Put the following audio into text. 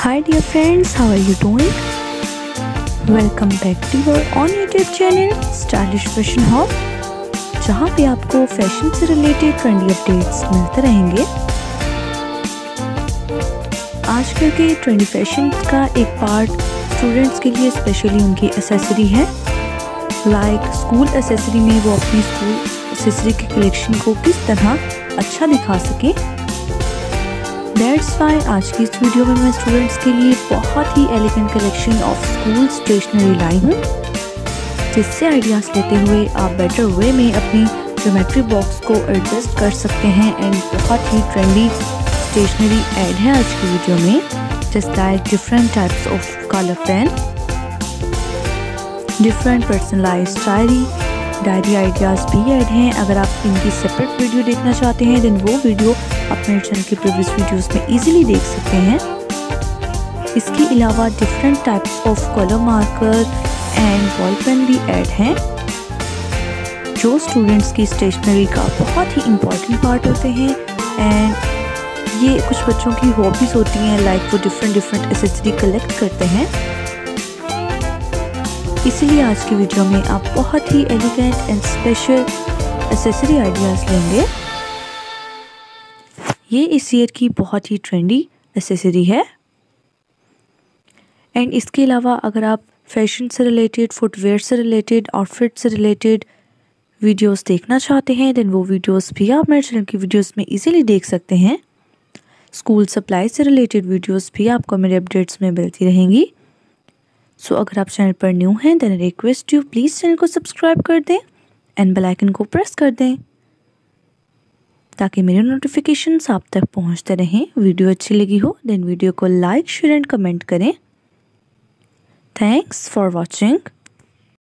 Hi dear friends, how are you doing? Welcome back to your on YouTube channel Stylish Fashion Hub जहाँ पे आपको fashion से related trendy updates मिलते रहेंगे आजकल के ट्रेंडी फ़ैशन का एक पार्ट स्टूडेंट्स के लिए स्पेशली उनकी एसेसरी है लाइक स्कूल एसेसरी में वो अपनी स्कूल एसेसरी के कलेक्शन को किस तरह अच्छा दिखा सके दैट्स वाई आज की इस वीडियो में मैं स्टूडेंट्स के लिए बहुत ही elegant collection of school stationery लाई हूँ, जिससे आइडियाज़ लेते हुए आप बेटर वे में अपनी ज्योमेट्री बॉक्स को एडजस्ट कर सकते हैं एंड बहुत ही ट्रेंडी स्टेशनरी एड है आज की वीडियो में just like different types of colour pen different personalise diary diary ideas भी ऐड हैं। अगर आप इनकी सेपरेट वीडियो देखना चाहते हैं देन वो वीडियो अपने चैनल के प्रीवियस वीडियोस में इजीली देख सकते हैं। इसके अलावा different types of colour marker and ball pen भी ऐड हैं। जो स्टूडेंट्स की स्टेशनरी का बहुत ही इंपॉर्टेंट पार्ट होते हैं। एंड ये कुछ बच्चों की हॉबीज़ होती हैं लाइक वो डिफरेंट डिफरेंट एसेसरी कलेक्ट करते हैं। इसीलिए आज की वीडियो में आप बहुत ही elegant and special accessory ideas लेंगे। ये इस ईयर की बहुत ही ट्रेंडी एसेसरी है। एंड इसके अलावा अगर आप फ़ैशन से रिलेटेड फुटवेयर से रिलेटेड आउटफिट से रिलेटेड वीडियोस देखना चाहते हैं देन वो वीडियोस भी आप मेरे चैनल की वीडियोस में इजीली देख सकते हैं। स्कूल सप्लाई से रिलेटेड वीडियोस भी आपको मेरे अपडेट्स में मिलती रहेंगी। सो so, अगर आप चैनल पर न्यू हैं then request you please channel को सब्सक्राइब कर दें एंड बेल आइकन को प्रेस कर दें ताकि मेरे नोटिफिकेशंस आप तक पहुँचते रहें। वीडियो अच्छी लगी हो देन वीडियो को लाइक शेयर एंड कमेंट करें। Thanks for watching